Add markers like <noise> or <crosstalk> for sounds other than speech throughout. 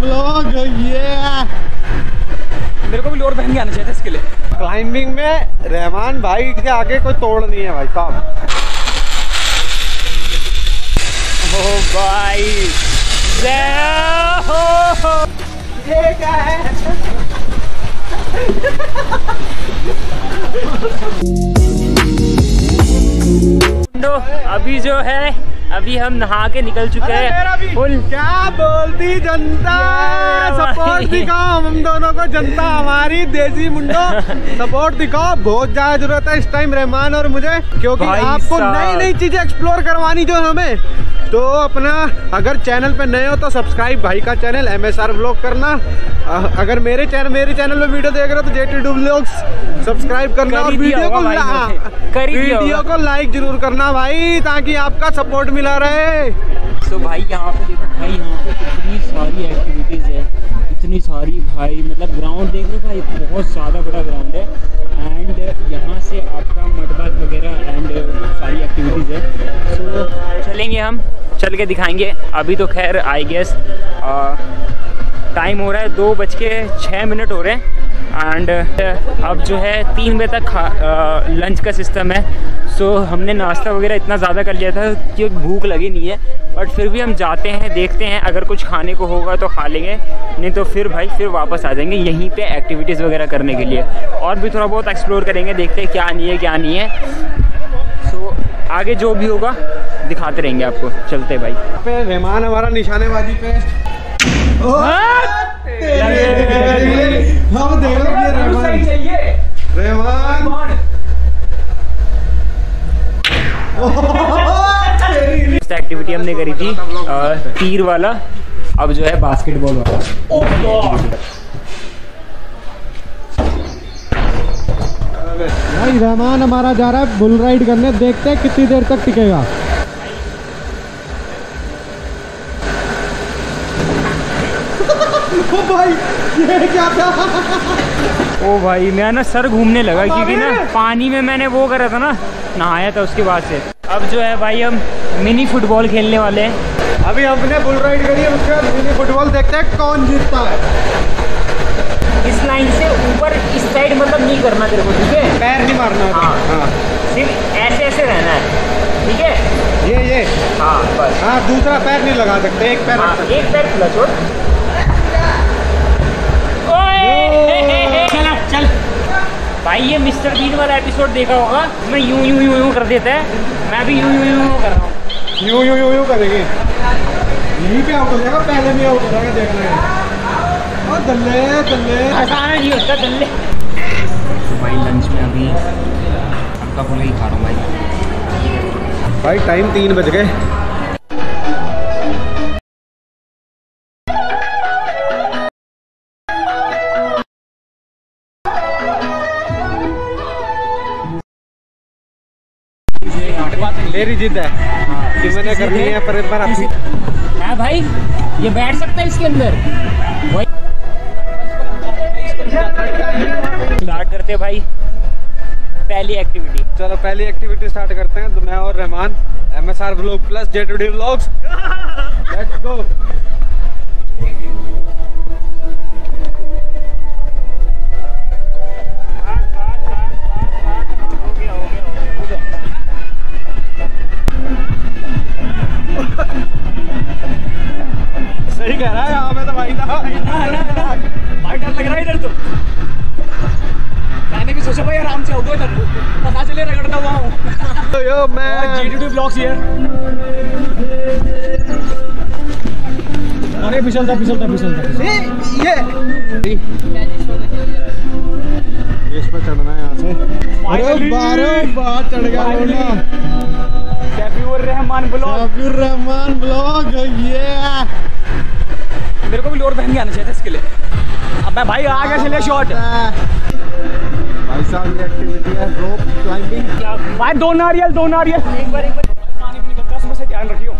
Blog ये मेरे को भी लोअर पहन के आना चाहिए इसके लिए। क्लाइंबिंग में रहमान भाई के आगे कोई तोड़ नहीं है भाई साहब ओ भाई हो। ये क्या है? अभी जो है अभी हम नहा के निकल चुके हैं। फुल क्या बोलती जनता? सपोर्ट दिखाओ हम दोनों को जनता हमारी देसी मुंडो। <laughs> सपोर्ट दिखाओ बहुत ज़्यादा ज़रूरत है इस टाइम रहमान और मुझे क्योंकि आपको नई नई चीज़ें एक्सप्लोर करवानी जो हमें। तो अपना अगर चैनल पे नए हो तो सब्सक्राइब भाई का channel M S R blog करना। अगर मेरे चैनल मेरे चैनल पे वीडियो देख रहे हो तो जेटी डू ब्लॉग्स सब्सक्राइब करना और वीडियो को वीडियो को लाइक ज़रूर करना भाई ताकि आपका सपोर्ट मिला रहे तो भाई यहाँ पे देखो भाई, यहाँ पे कितनी सारी एक्टिविटीज़ है, इतनी सारी भाई मतलब ग्राउंड देख रहे हो भाई, बहुत ज़्यादा बड़ा ग्राउंड है। एंड यहाँ से आपका मडबाग वगैरह एंड सारी एक्टिविटीज़ है। सो चलेंगे हम, चल के दिखाएँगे। अभी तो खैर आई गेस टाइम हो रहा है, दो बज के छः मिनट हो रहे हैं। एंड अब जो है, तीन बजे तक लंच का सिस्टम है। सो so, हमने नाश्ता वगैरह इतना ज़्यादा कर लिया था कि भूख लगी नहीं है। बट फिर भी हम जाते हैं देखते हैं अगर कुछ खाने को होगा तो खा लेंगे। नहीं तो फिर भाई फिर वापस आ जाएँगे यहीं पे एक्टिविटीज़ वगैरह करने के लिए। और भी थोड़ा बहुत एक्सप्लोर करेंगे देखते हैं क्या नहीं है क्या नहीं है। सो so, आगे जो भी होगा दिखाते रहेंगे आपको। चलते भाई। पे रहमान हमारा निशानेबाजी पे। हम देख रहमान एक्टिविटी हमने करी थी तीर वाला अब जो है बास्केटबॉल वाला। भाई रहमान हमारा जा रहा है बुल राइड करने देखते हैं कितनी देर तक टिकेगा। ओ भाई ये क्या था ओ भाई मेरा ना सर घूमने लगा क्योंकि ना पानी में मैंने वो करा था ना नहाया था उसके बाद से। अब जो है भाई हम मिनी फुटबॉल खेलने वाले हैं। अभी हमने बुल राइड करी है उसके बाद मिनी फुटबॉल देखते हैं कौन जीतता है। इस लाइन से ऊपर इस साइड मतलब नहीं करना तेरे को ठीक है? पैर नहीं मारना है। हाँ। सिर्फ़ ऐसे ऐसे रहना है ठीक है? ये ये। हाँ बस। हाँ दूसरा पैर नहीं लगा सकते एक पैर हाँ एक पैर खुला छोड़। चल चल। भाई ये मिस्टर बीन वाला एपिसोड देखा होगा मैं यूँ यूँ यूँ यूँ कर देता है। मैं भी यूँ यूँ यूँ यूँ कर रहा हूँ। यूँ यूँ यूँ यूँ करेंगे। यहीं पे आउट हो जाएगा पहले नहीं आउट हो जाएगा देख लेंगे और दल्ले दल्ले आसान नहीं होता दल्ले भाई लंच में अभी हल्का फुल्का ही खा रहा हूँ भाई। भाई टाइम तीन बज गए। मेरी जिद है। कि मैंने करनी है? पर एक बार अपनी है भाई ये बैठ सकता है इसके अंदर। स्टार्ट करते हैं भाई। पहली एक्टिविटी चलो पहली एक्टिविटी स्टार्ट करते हैं। तो मैं और Rahman M S R blog plus J two D blogs let's go अरे फिसलता फिसलता फिसलता। ये ये। इस पर चढ़ना है यहाँ से अरे! बारह बार चढ़ गया! लोना कैफीवर रहमान ब्लॉग साबिर रहमान ब्लॉग ये मेरे को भी लोअर पहन के आना चाहिए था इसके लिए। अब मैं भाई आ गया चले शॉट भाई साहब ये एक्टिविटी है रोप क्लाइंबिंग भाई दो नारियल दो नारियल। एक बार एक बार। पानी भी निकलता है उसमें से ध्यान रखियो।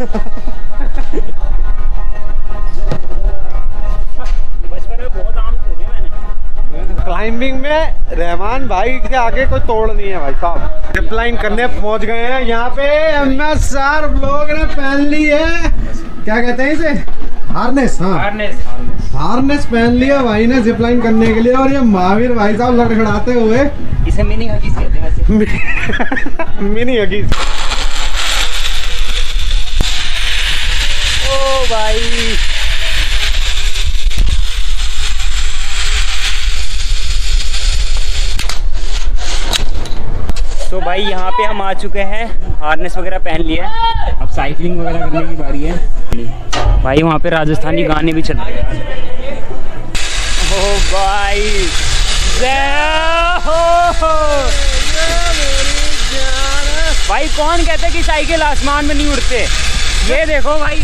<laughs> क्लाइंबिंग में रहमान भाई के आगे कोई तोड़ नहीं है भाई साहब। जिप लाइन करने पहुँच गए हैं। यहाँ पे एम एस आर ब्लॉग ने पहन ली है। क्या कहते हैं इसे? हार्नेस हाँ। हार्नेस हार्नेस पहन लिया भाई ने जिप लाइन करने के लिए। और ये महावीर भाई साहब लड़खड़ाते हुए इसे मिनी हगीज कहते हैं वैसे। Mini Huggies. ओ भाई। तो भाई यहाँ पे हम आ चुके हैं। हार्नेस वगैरह पहन लिया है अब साइकिलिंग वगैरह करने की बारी है। भाई वहाँ पे राजस्थानी गाने भी चल रहे हैं। ओ भाई हो। भाई कौन कहते कि साइकिल आसमान में नहीं उड़ते? ये देखो भाई।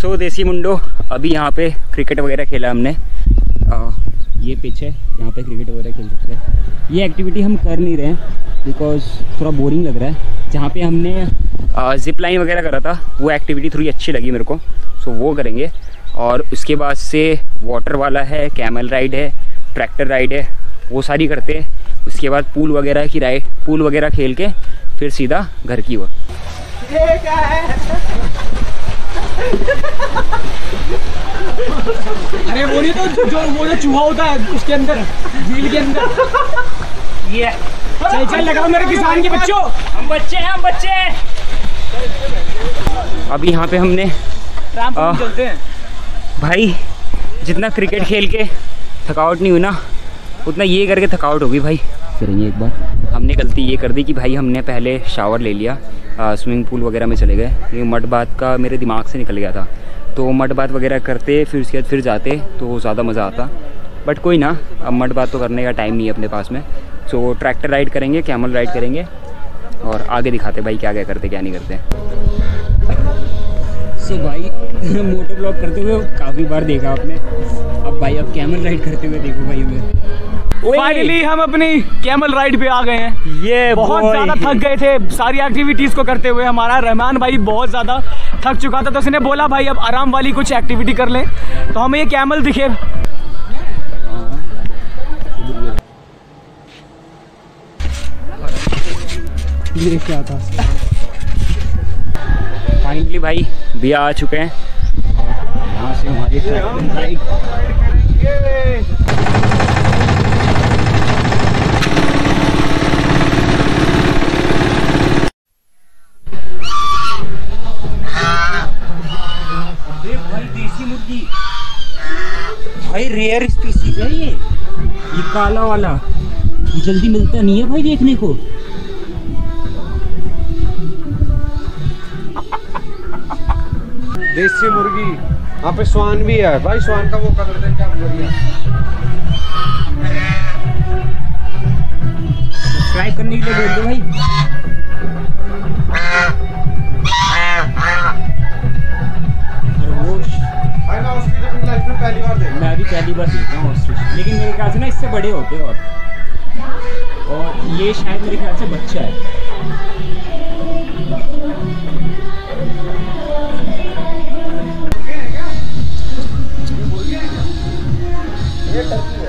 सो देसी मुंडो। अभी यहाँ पे क्रिकेट वगैरह खेला हमने। आ, ये पिच है यहाँ पे क्रिकेट वगैरह खेल सकते हैं। ये एक्टिविटी हम कर नहीं रहे हैं बिकॉज़ थोड़ा बोरिंग लग रहा है। जहाँ पे हमने जिप लाइन वगैरह करा था वो एक्टिविटी थोड़ी अच्छी लगी मेरे को। सो वो करेंगे। और उसके बाद से वाटर वाला है कैमल राइड है ट्रैक्टर राइड है वो सारी करते हैं। उसके बाद पूल वगैरह की राइड पूल वगैरह खेल के फिर सीधा घर की ओर। अरे वो नहीं तो जो वो जो चूहा होता है उसके अंदर झील के अंदर। ये। चल चल लगाओ मेरे किसान के बच्चों हम बच्चे हैं हम बच्चे हैं। अभी यहाँ पे हमने आ। चलते हैं। भाई जितना क्रिकेट खेल के थकावट नहीं हुई ना उतना ये करके थकावट होगी भाई। करेंगे एक बार। हमने गलती ये कर दी कि भाई हमने पहले शावर ले लिया स्विमिंग पूल वगैरह में चले गए। ये मड बात का मेरे दिमाग से निकल गया था। तो मड बात वगैरह करते फिर उसके बाद फिर जाते तो ज़्यादा मज़ा आता। बट कोई ना अब मड बात तो करने का टाइम नहीं है अपने पास में। सो ट्रैक्टर राइड करेंगे कैमल राइड करेंगे और आगे दिखाते भाई क्या क्या करते क्या नहीं करते। सो भाई <laughs> मोटर ब्लॉक करते हुए काफ़ी बार देखा आपने। अब भाई अब कैमल राइड करते हुए देखो भाई हमें। फाइनली हम अपनी कैमल राइड पे आ गए हैं। ये बहुत ज़्यादा थक गए थे सारी एक्टिविटीज़ को करते हुए। हमारा रहमान भाई बहुत ज़्यादा थक चुका था तो उसने बोला भाई अब आराम वाली कुछ एक्टिविटी कर लें। तो हमें ये कैमल दिखे। ये क्या था? फाइनली भाई भैया आ चुके हैं। यहाँ से हमारी भाई रेयर स्पीसीज है ये। ये काला वाला। ये जल्दी मिलता नहीं है भाई देखने को। देसी मुर्गी। यहाँ पे स्वान भी है। भाई स्वान का वो कलर देख क्या बढ़िया। सब्सक्राइब करने के लिए बोल दो भाई। मैं उसकी अपनी लाइफ में पहली बार देखा मैं भी पहली बार देख रहा हूँ ऑस्ट्रिच लेकिन मेरे ख्याल से ना इससे बड़े होते हैं और। और ये शायद मेरे ख्याल से बच्चा है।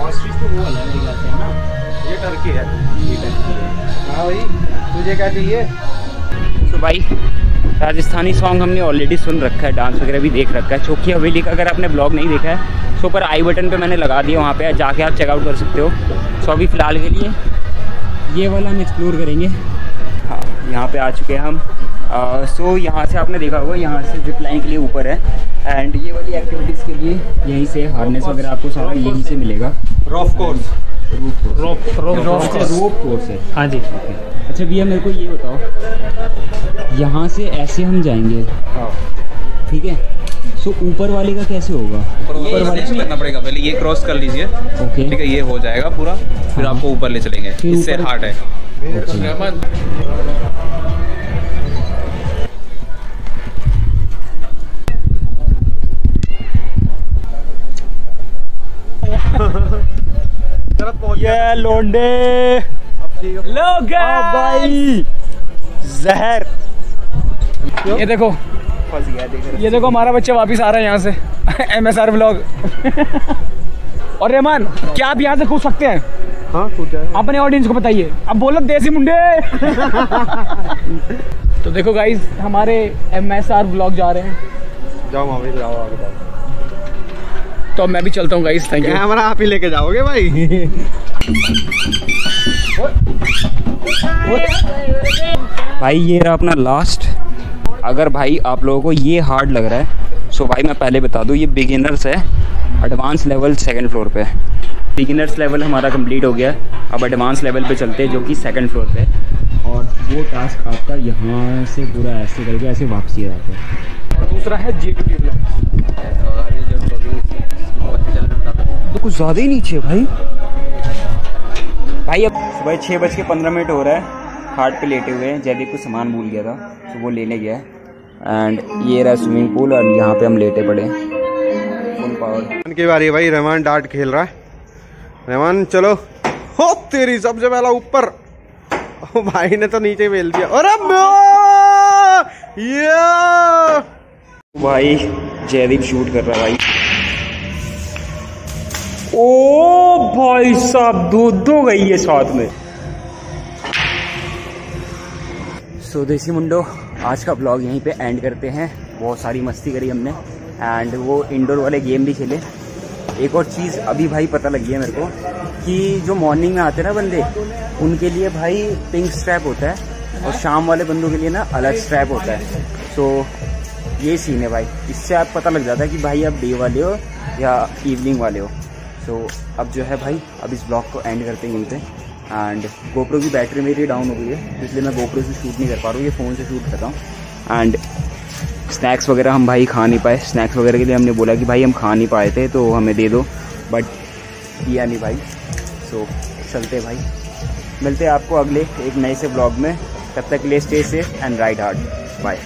ऑस्ट्रिच तो वो है मेरे ख्याल से है ना? ये टर्की है ये टर्की है। हाँ भाई तुझे क्या चाहिए? राजस्थानी सॉन्ग हमने ऑलरेडी सुन रखा है डांस वगैरह भी देख रखा है। चौकी हवेली का अगर आपने ब्लॉग नहीं देखा है तो ऊपर आई बटन पे मैंने लगा दिया वहाँ पे जाके आप चेकआउट कर सकते हो। सो अभी फ़िलहाल के लिए ये वाला हम एक्सप्लोर करेंगे। हाँ यहाँ पे आ चुके हैं हम। सो यहाँ से आपने देखा होगा यहाँ से जिप लाइन के लिए ऊपर है। एंड ये वाली एक्टिविटीज़ के लिए यहीं से हार्नेस वगैरह आपको सारा यहीं से मिलेगा। Rough course rope rope rope course है। हाँ जी। अच्छा भैया मेरे को ये बताओ यहाँ से ऐसे हम जाएँगे। ठीक है? सो ऊपर वाले का कैसे होगा? ऊपर वाले करना पड़ेगा पहले ये क्रॉस कर लीजिए। ओके ठीक है ये हो जाएगा पूरा फिर आपको ऊपर ले चलेंगे। इससे हार्ड है। ये लोंडे। भाई जहर। ये देखो। फंस गया देख ये देखो हमारा बच्चा वापस आ रहा है यहाँ से। एम एस आर ब्लॉग और रहमान क्या आप यहाँ से कूद सकते हैं? हाँ अपने ऑडियंस को बताइए। अब बोलो देसी मुंडे। तो देखो गाइज़ हमारे एम एस आर ब्लॉग जा रहे हैं। जाओ मामी जाओ आगे जाओ। तो मैं भी चलता हूँ गाइज़ थैंक यू कैमरा आप ही लेके जाओगे भाई? भाई ये रहा अपना लास्ट अगर भाई आप लोगों को ये हार्ड लग रहा है सो भाई मैं पहले बता दूँ, ये बिगिनर्स है एडवांस लेवल सेकंड फ्लोर पे। बिगिनर्स लेवल हमारा कंप्लीट हो गया अब एडवांस लेवल पे चलते हैं, जो कि सेकंड फ्लोर पे। है। और वो टास्क आपका यहाँ से पूरा ऐसे करके ऐसे वापसी आ जाता है। और दूसरा है जी टी तो कुछ ज़्यादा ही नीचे भाई। भाई अब सुबह छः बज के पंद्रह मिनट हो रहा है। हार्ट पे लेटे हुए हैं। जयदीप को सामान भूल गया था तो वो लेने गया है। एंड ये रहा स्विमिंग पूल और यहाँ पे हम लेटे पड़े फुल पावर की बारी है भाई रहमान डार्ट खेल रहा है। रहमान चलो। हो तेरी सबसे पहला ऊपर। भाई ने तो नीचे बेल दिया। अरे बो! ये भाई जयदीप शूट कर रहा भाई। ओ भाई साहब दो दो गई है साथ में। सो देसी मुंडो, आज का ब्लॉग यहीं पे एंड करते हैं। बहुत सारी मस्ती करी हमने। एंड वो इंडोर वाले गेम भी खेले। एक और चीज़ अभी भाई पता लगी है मेरे को, कि जो मॉर्निंग में आते हैं ना बंदे, उनके लिए भाई पिंक स्ट्रैप होता है और शाम वाले बंदों के लिए ना अलग स्ट्रैप होता है। सो ये सीन है भाई। इससे आप पता लग जाता है कि भाई आप डे वाले हो या इवनिंग वाले हो। सो अब जो है भाई, अब इस ब्लॉग को एंड करते हैं यहीं पे। एंड गोप्रो की बैटरी मेरी डाउन हो गई है, इसलिए मैं गोप्रो से शूट नहीं कर पा रहा हूँ, ये फ़ोन से शूट कर रहा हूँ। एंड स्नैक्स वगैरह हम भाई खा नहीं पाए। स्नैक्स वगैरह के लिए हमने बोला कि भाई हम खा नहीं पाए थे तो हमें दे दो। बट किया नहीं भाई। सो चलते भाई। मिलते हैं आपको अगले एक नए से ब्लॉग में। तब तक ले stay safe and ride hard bye